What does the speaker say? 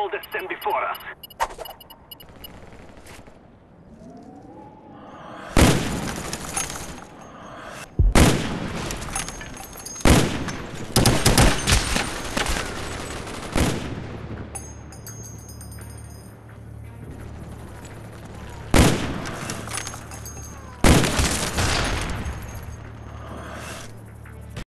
all that stand before us.